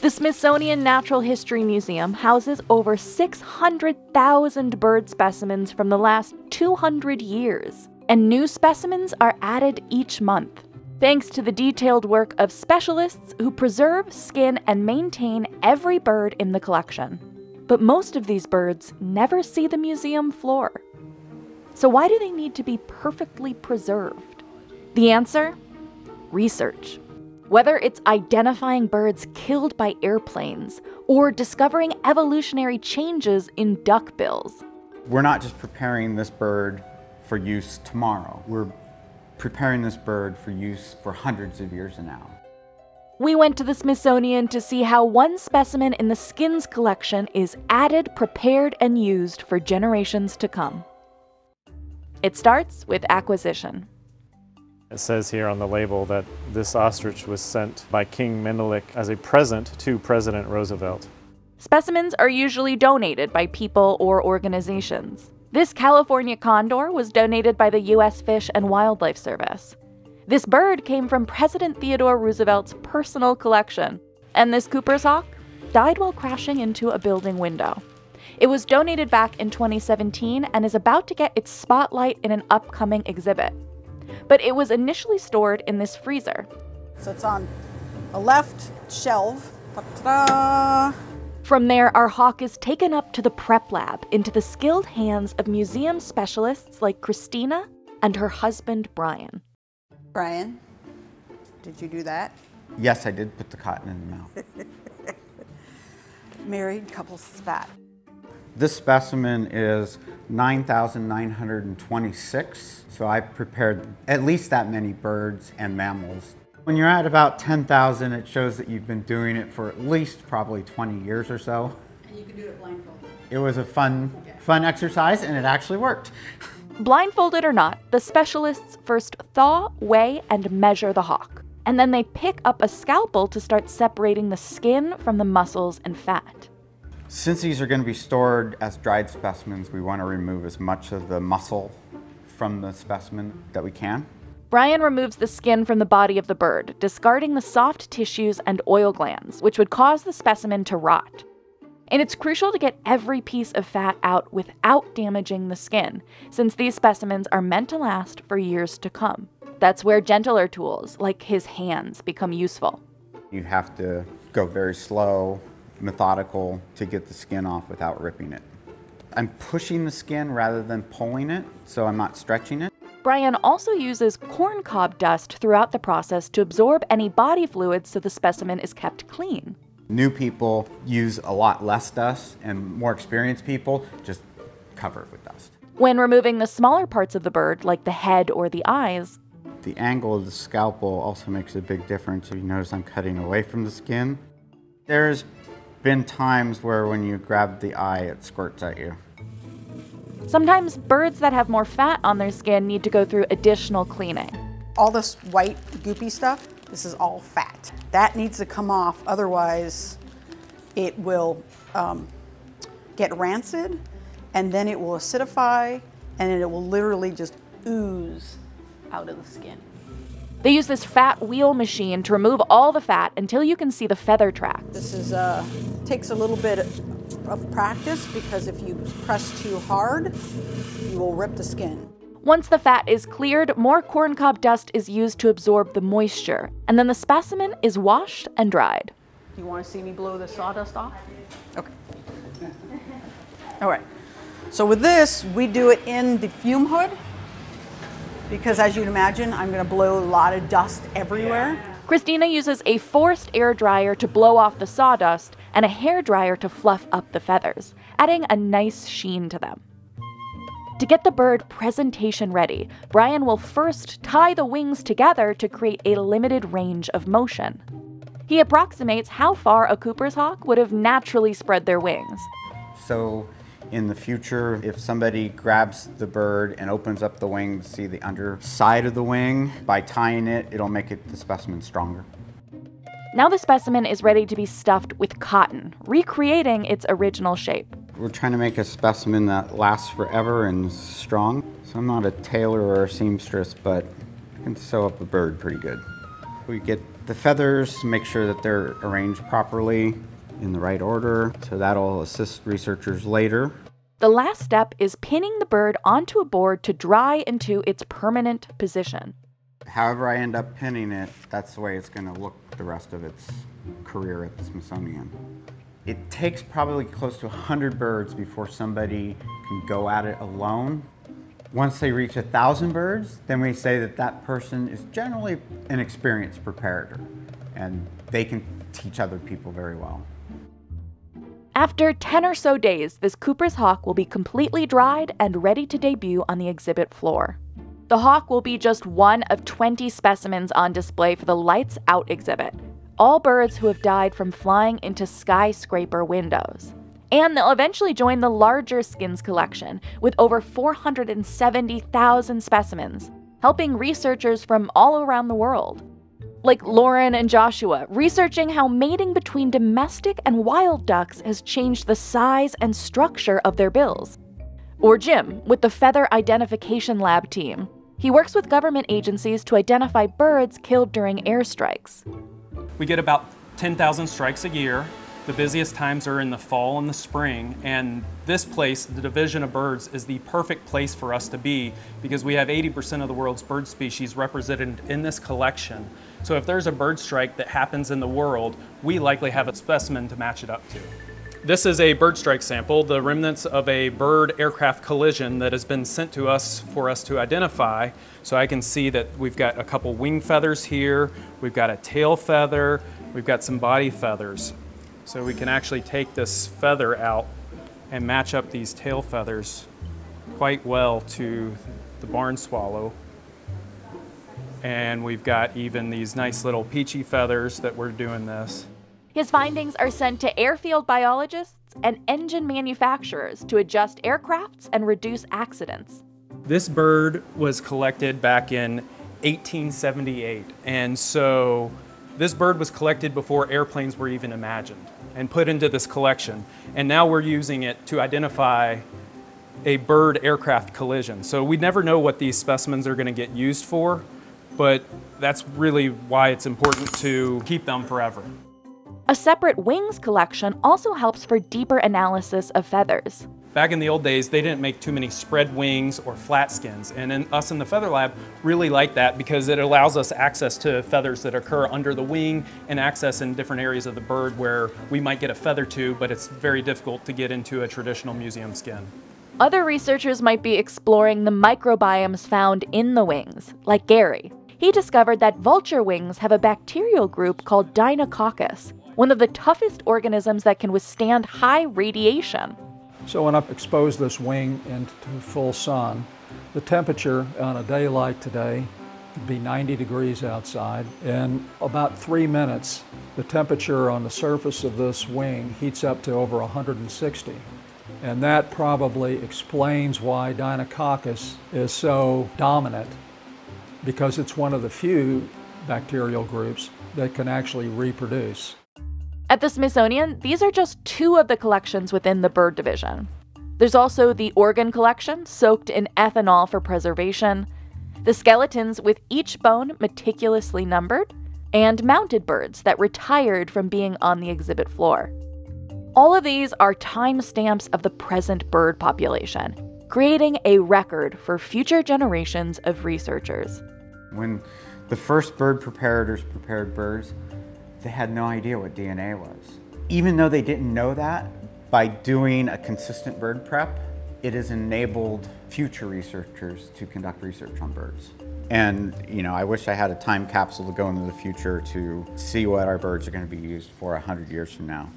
The Smithsonian Natural History Museum houses over 600,000 bird specimens from the last 200 years, and new specimens are added each month. Thanks to the detailed work of specialists who preserve, skin, and maintain every bird in the collection. But most of these birds never see the museum floor. So, why do they need to be perfectly preserved? The answer? Research. Whether it's identifying birds killed by airplanes or discovering evolutionary changes in duckbills. We're not just preparing this bird for use tomorrow. We're preparing this bird for use for hundreds of years now. We went to the Smithsonian to see how one specimen in the skins collection is added, prepared, and used for generations to come. It starts with acquisition. It says here on the label that this ostrich was sent by King Menelik as a present to President Roosevelt. Specimens are usually donated by people or organizations. This California condor was donated by the U.S. Fish and Wildlife Service. This bird came from President Theodore Roosevelt's personal collection, and this Cooper's hawk died while crashing into a building window. It was donated back in 2017 and is about to get its spotlight in an upcoming exhibit. But it was initially stored in this freezer. So it's on a left shelf. Ta-da! From there, our hawk is taken up to the prep lab into the skilled hands of museum specialists like Christina and her husband, Brian. Brian, did you do that? Yes, I did put the cotton in the mouth. Married couple spat. This specimen is 9,926, so I've prepared at least that many birds and mammals. When you're at about 10,000, it shows that you've been doing it for at least probably 20 years or so. And you can do it blindfolded. It was a fun, fun exercise and it actually worked. Blindfolded or not, the specialists first thaw, weigh, and measure the hawk. And then they pick up a scalpel to start separating the skin from the muscles and fat. Since these are going to be stored as dried specimens, we want to remove as much of the muscle from the specimen that we can. Brian removes the skin from the body of the bird, discarding the soft tissues and oil glands, which would cause the specimen to rot. And it's crucial to get every piece of fat out without damaging the skin, since these specimens are meant to last for years to come. That's where gentler tools, like his hands, become useful. You have to go very slow, methodical to get the skin off without ripping it. I'm pushing the skin rather than pulling it, so I'm not stretching it. Brian also uses corn cob dust throughout the process to absorb any body fluids so the specimen is kept clean. New people use a lot less dust, and more experienced people just cover it with dust. When removing the smaller parts of the bird, like the head or the eyes, The angle of the scalpel also makes a big difference. If you notice, I'm cutting away from the skin. There's been times where when you grab the eye, it squirts at you. sometimes birds that have more fat on their skin need to go through additional cleaning. All this white goopy stuff, this is all fat. That needs to come off, otherwise it will um, get rancid and then it will acidify and it will literally just ooze out of the skin. They use this fat wheel machine to remove all the fat until you can see the feather tracks. This is uh, takes a little bit of practice because if you press too hard, you will rip the skin. Once the fat is cleared, more corncob dust is used to absorb the moisture, and then the specimen is washed and dried. You want to see me blow the sawdust off? Okay. All right. So with this, we do it in the fume hood because as you'd imagine, I'm going to blow a lot of dust everywhere. Christina uses a forced air dryer to blow off the sawdust and a hair dryer to fluff up the feathers, adding a nice sheen to them. To get the bird presentation ready, Brian will first tie the wings together to create a limited range of motion. He approximates how far a Cooper's hawk would have naturally spread their wings. So in the future, if somebody grabs the bird and opens up the wing to see the underside of the wing, by tying it, it'll make it the specimen stronger. Now the specimen is ready to be stuffed with cotton, recreating its original shape. We're trying to make a specimen that lasts forever and is strong. So I'm not a tailor or a seamstress, but I can sew up a bird pretty good. We get the feathers, make sure that they're arranged properly in the right order. So that'll assist researchers later. The last step is pinning the bird onto a board to dry into its permanent position. However I end up pinning it, that's the way it's going to look the rest of its career at the Smithsonian. It takes probably close to 100 birds before somebody can go at it alone. Once they reach a thousand birds, then we say that that person is generally an experienced preparator and they can teach other people very well. After 10 or so days, this Cooper's hawk will be completely dried and ready to debut on the exhibit floor. The hawk will be just one of 20 specimens on display for the Lights Out exhibit, all birds who have died from flying into skyscraper windows. And they'll eventually join the larger skins collection with over 470,000 specimens, helping researchers from all around the world like Lauren and Joshua, researching how mating between domestic and wild ducks has changed the size and structure of their bills. Or Jim, with the Feather Identification Lab team. He works with government agencies to identify birds killed during airstrikes. We get about 10,000 strikes a year, the busiest times are in the fall and the spring, and this place, the Division of Birds, is the perfect place for us to be because we have 80% of the world's bird species represented in this collection. So if there's a bird strike that happens in the world, we likely have a specimen to match it up to. This is a bird strike sample, the remnants of a bird aircraft collision that has been sent to us for us to identify. So I can see that we've got a couple wing feathers here, we've got a tail feather, we've got some body feathers. So we can actually take this feather out and match up these tail feathers quite well to the barn swallow. And we've got even these nice little peachy feathers that we're doing this. His findings are sent to airfield biologists and engine manufacturers to adjust aircrafts and reduce accidents. This bird was collected back in 1878, and so this bird was collected before airplanes were even imagined and put into this collection. And now we're using it to identify a bird aircraft collision. So we never know what these specimens are going to get used for, but that's really why it's important to keep them forever. A separate wings collection also helps for deeper analysis of feathers. Back in the old days, they didn't make too many spread wings or flat skins. And in, us in the Feather Lab really like that because it allows us access to feathers that occur under the wing and access in different areas of the bird where we might get a feather to, but it's very difficult to get into a traditional museum skin. Other researchers might be exploring the microbiomes found in the wings, like Gary. He discovered that vulture wings have a bacterial group called Deinococcus, one of the toughest organisms that can withstand high radiation. So when I expose this wing into full sun, the temperature on a day like today would be 90 degrees outside. In about three minutes, the temperature on the surface of this wing heats up to over 160. And that probably explains why Deinococcus is so dominant because it's one of the few bacterial groups that can actually reproduce. At the Smithsonian, these are just two of the collections within the bird division. There's also the organ collection, soaked in ethanol for preservation, the skeletons with each bone meticulously numbered, and mounted birds that retired from being on the exhibit floor. All of these are timestamps of the present bird population, creating a record for future generations of researchers. When the first bird preparators prepared birds, they had no idea what DNA was. Even though they didn't know that, by doing a consistent bird prep, it has enabled future researchers to conduct research on birds. And, you know, I wish I had a time capsule to go into the future to see what our birds are going to be used for 100 years from now.